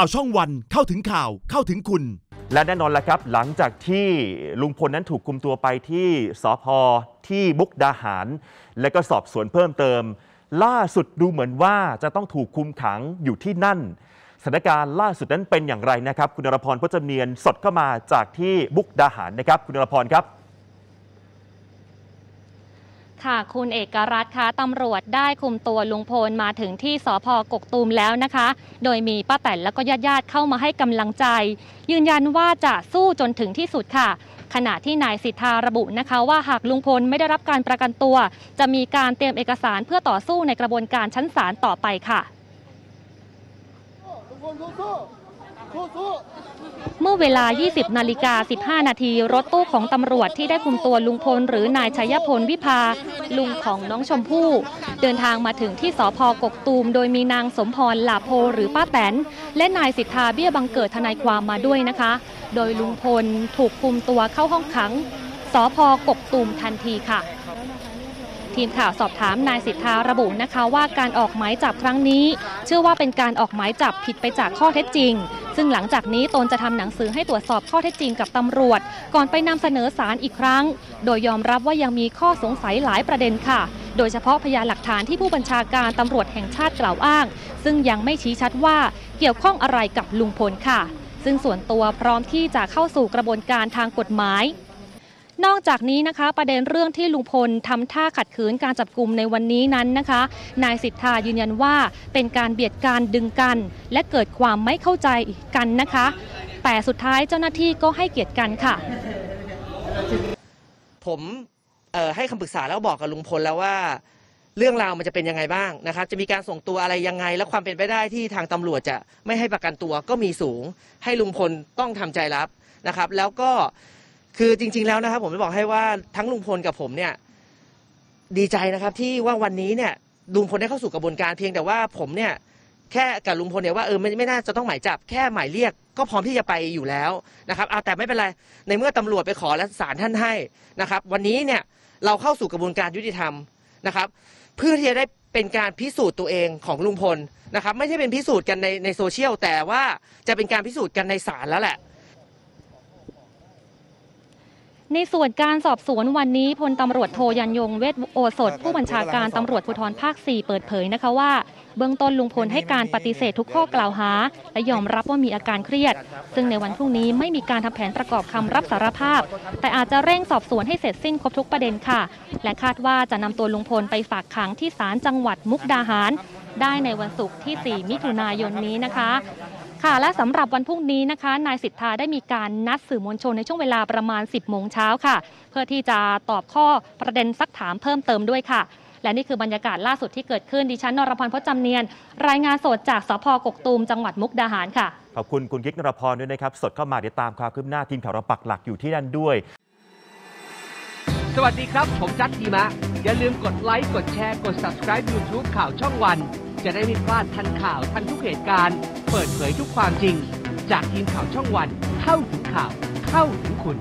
ข่าวช่องวันเข้าถึงข่าวเข้าถึงคุณ และแน่นอนแล้วครับ หลังจากที่ลุงพลนั้นถูกคุมตัวไปที่สพที่มุกดาหาร และก็สอบสวนเพิ่มเติม ล่าสุดดูเหมือนว่าจะต้องถูกคุมขังอยู่ที่นั่นสถานการณ์ล่าสุดนั้นเป็นอย่างไรนะครับ คุณนรพรพจนเนียนสดเข้ามาจากที่มุกดาหารนะครับ คุณนรพรครับ ค่ะคุณเอกรัตน์คะตำรวจได้คุมตัวลุงพลมาถึงที่สพกกตูมแล้วนะคะ โดยมีป้าแตนและก็ญาติญาติๆเข้ามาให้กำลังใจ ยืนยันว่าจะสู้จนถึงที่สุดค่ะ ขณะที่นายสิทธาระบุนะคะว่าหากลุงพลไม่ได้รับการประกันตัว จะมีการเตรียมเอกสารเพื่อต่อสู้ในกระบวนการชั้นศาลต่อไปค่ะ เมื่อเวลา 20 นาฬิกา 15 นาทีรถตู้ของตำรวจที่ได้คุมตัวลุงพล หรือนายชัยพลวิภา ลุงของน้องชมพู่ เดินทางมาถึงที่สพกกตูม โดยมีนางสมพรหลาโพหรือป้าแตน และนายสิทธาเบี้ยบังเกิดทนายความมาด้วยนะคะ โดยลุงพลถูกคุมตัวเข้าห้องขังสพกกตูมทันทีค่ะ ทีมข่าวสอบถามนายสิทธาระบุนะคะว่าการออกหมายจับครั้งนี้ เชื่อว่าเป็นการออกหมายจับผิดไปจากข้อเท็จจริง ซึ่งหลังจากนี้ตนจะทำหนังสือให้ตรวจสอบข้อเท็จจริงกับตำรวจ ก่อนไปนำเสนอสารอีกครั้ง โดยยอมรับว่ายังมีข้อสงสัยหลายประเด็นค่ะ โดยเฉพาะพยานหลักฐานที่ผู้บัญชาการตำรวจแห่งชาติกล่าวอ้าง ซึ่งยังไม่ชี้ชัดว่าเกี่ยวข้องอะไรกับลุงพลค่ะ ซึ่งส่วนตัวพร้อมที่จะเข้าสู่กระบวนการทางกฎหมาย นอกจากนี้นะคะ ประเด็นเรื่องที่ลุงพลทำท่าขัดขืนการจับกลุ่มในวันนี้นั้นนะคะ นายสิทธายืนยันว่าเป็นการเบียดการดึงกัน และเกิดความไม่เข้าใจกันนะคะ แต่สุดท้ายเจ้าหน้าที่ก็ให้เกียรติกันค่ะ ผมให้คำปรึกษาแล้วบอกกับลุงพลแล้วว่าเรื่องราวมันจะเป็นยังไงบ้างนะครับ จะมีการส่งตัวอะไรยังไง และความเป็นไปได้ที่ทางตำรวจจะไม่ให้ประกันตัวก็มีสูง ให้ลุงพลต้องทำใจรับนะครับ แล้วก็ คือจริง ๆแล้วนะครับ ผมจะบอกให้ว่าทั้งลุงพลกับผมเนี่ย ดีใจนะครับ ที่ว่าวันนี้เนี่ยลุงพลได้เข้าสู่กระบวนการเพียงแต่ว่าผมเนี่ย แค่กับลุงพลเนี่ยว่าเออไม่ไม่น่าจะต้องหมายจับ แค่หมายเรียกก็พร้อมที่จะไปอยู่แล้วนะครับเอาแต่ไม่เป็นไรในเมื่อตำรวจไปขอและศาลท่านให้นะครับ วันนี้เนี่ยเราเข้าสู่กระบวนการยุติธรรมนะครับ เพื่อที่จะได้เป็นการพิสูจน์ตัวเองของลุงพลนะครับ ไม่ใช่เป็นพิสูจน์กันในในโซเชียลแต่ว่าจะเป็นการพิสูจน์กันในศาลแล้วแหละ ในส่วนการสอบสวนวันนี้พลตำรวจโทยันยงเวทโอสถ ผู้บัญชาการตำรวจภูธรภาค 4 เปิดเผยนะคะว่า เบื้องต้นลุงพลให้การปฏิเสธทุกข้อกล่าวหา และยอมรับว่ามีอาการเครียด ซึ่งในวันพรุ่งนี้ไม่มีการทำแผนประกอบคำรับสารภาพ แต่อาจจะเร่งสอบสวนให้เสร็จสิ้นครบทุกประเด็นค่ะ และคาดว่าจะนำตัวลุงพลไปฝากขังที่ศาลจังหวัดมุกดาหาร ได้ในวันศุกร์ที่ 4 มิถุนายนนี้นะคะ ค่ะและสำหรับวันพรุ่งนี้นะคะ นายสิทธาได้มีการนัดสื่อมวลชนในช่วงเวลาประมาณ 10โมงเช้าค่ะ เพื่อที่จะตอบข้อประเด็นซักถามเพิ่มเติมด้วยค่ะ และนี่คือบรรยากาศล่าสุดที่เกิดขึ้นดิฉันนรพรพจน์จำเนียน รายงานสดจากสพกกตูมจังหวัดมุกดาหารค่ะขอบคุณคุณกิ๊กนรพรด้วยนะครับสดเข้ามาเดี๋ยวตามความคืบหน้าทีมข่าวเราปักหลักอยู่ที่นั่นด้วย สวัสดีครับ ผมจัดทีมะ อย่าลืมกดไลค์ กดแชร์ กด subscribe YouTube ข่าวช่องวัน จะได้ไม่พลาดทันข่าวทันทุกเหตุการณ์ เปิดเผยทุกความจริง จากทีมข่าวช่องวัน เข้าถึงข่าว เข้าถึงคุณ